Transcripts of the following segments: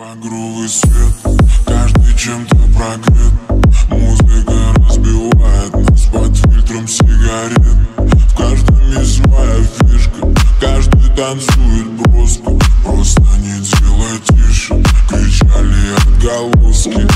Багровый свет, каждый чем-то прогрет. Музыка разбивает нас под фильтром сигарет. В каждом есть своя фишка, каждый танцует просто. Просто не делай тише, кричали отголоски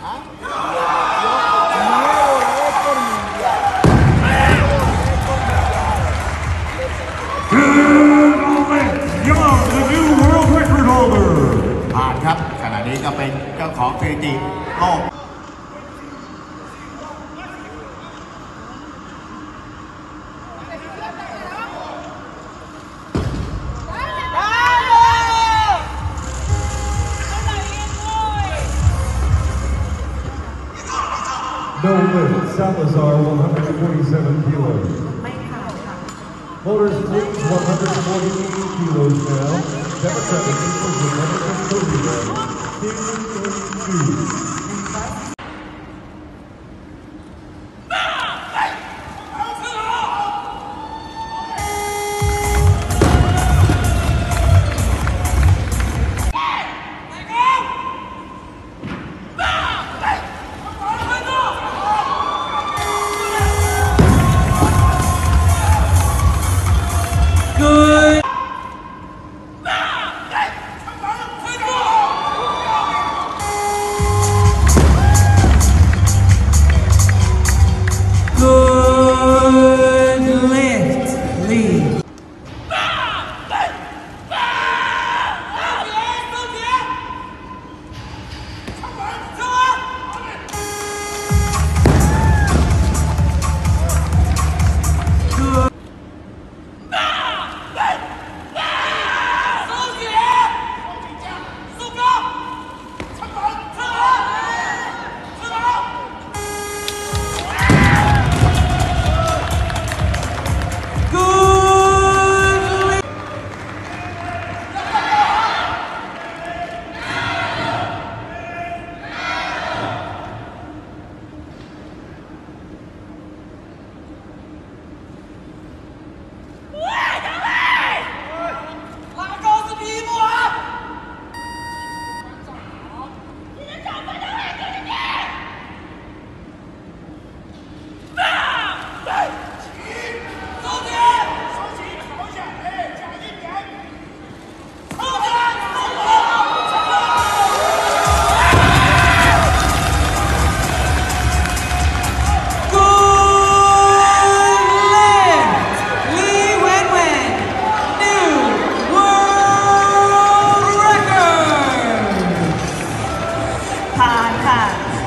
You're the new world record holder. ผ่านครับขณะนี้ก็เป็นเจ้าของสถิติโลก No lift, Salazar, 147 kilos. Motors Fleets, 148 kilos now. Democratic People's American Program, 82.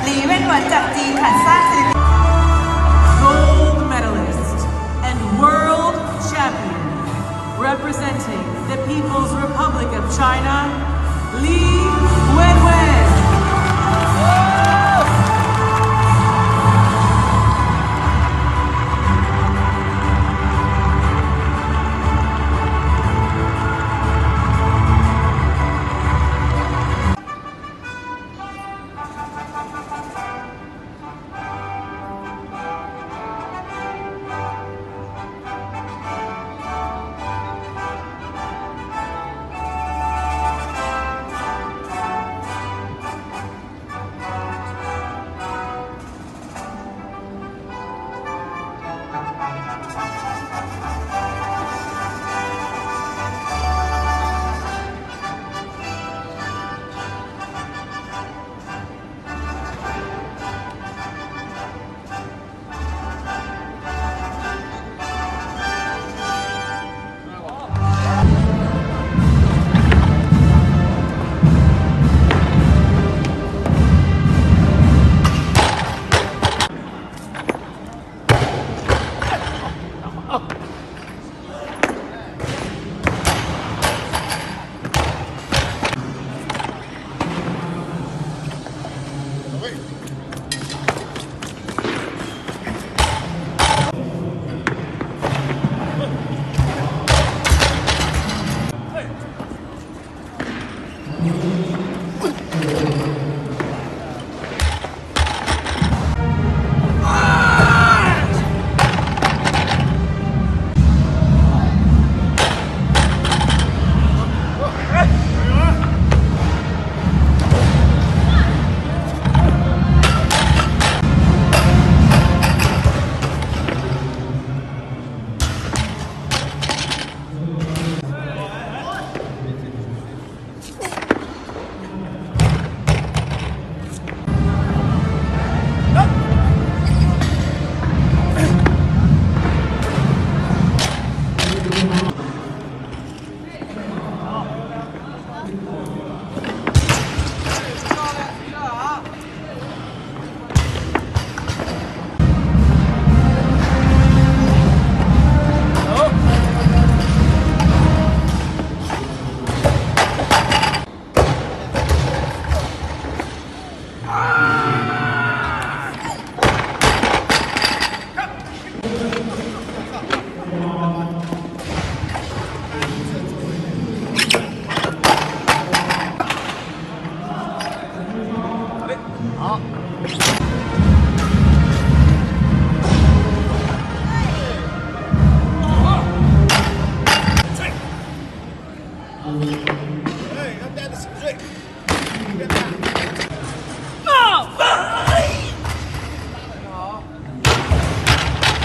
หลีเว่นหวนจากจีนค่ะสร้างสถิติ gold medalist and world champion representing the People's Republic of China Li